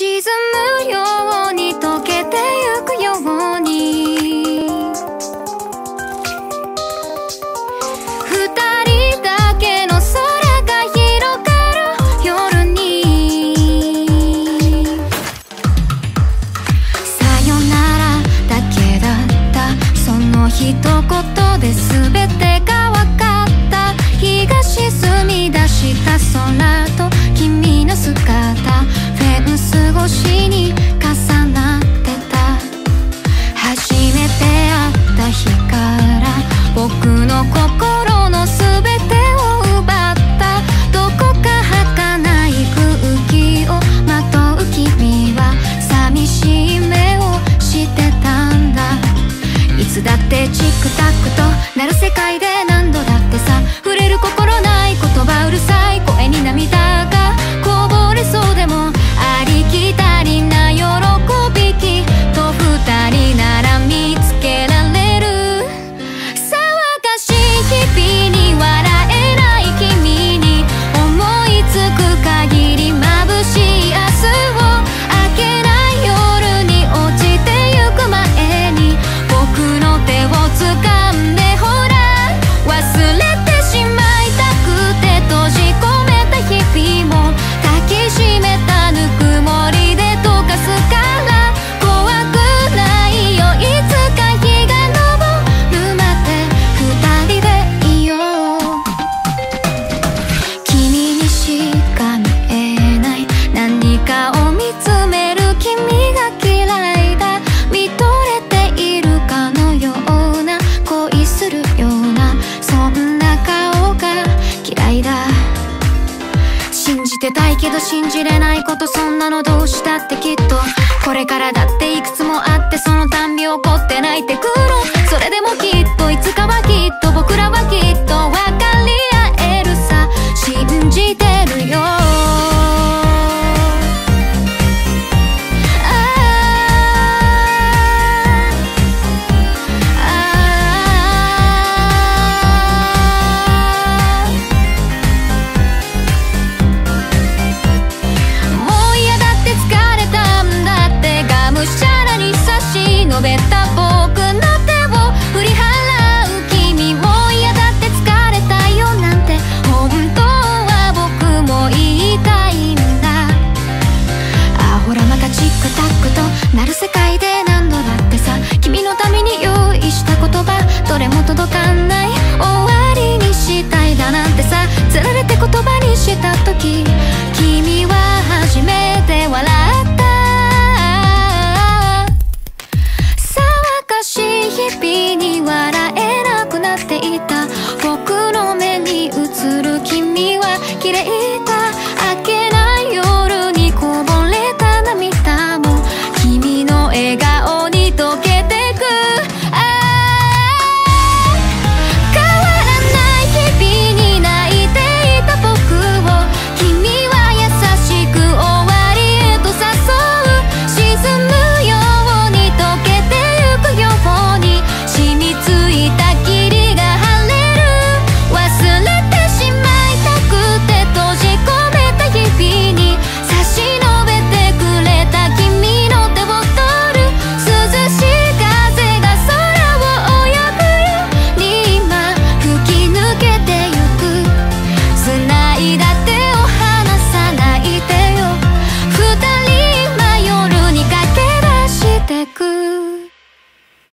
沈むように溶けてゆくように。二人だけの空が広がる夜に。さよならだけだった。その一言で全てが分かった。日が沈み出した空と君のスカー星に重なってた。初めて会った日から僕の心だ。信じてたいけど信じれないことそんなのどうしたってきっと。これからだっていくつもあってそのたんび怒って泣いてく。る時君は初めて笑った。騒がしい日々に笑えなくなっていた。僕の目に映る君は綺麗だ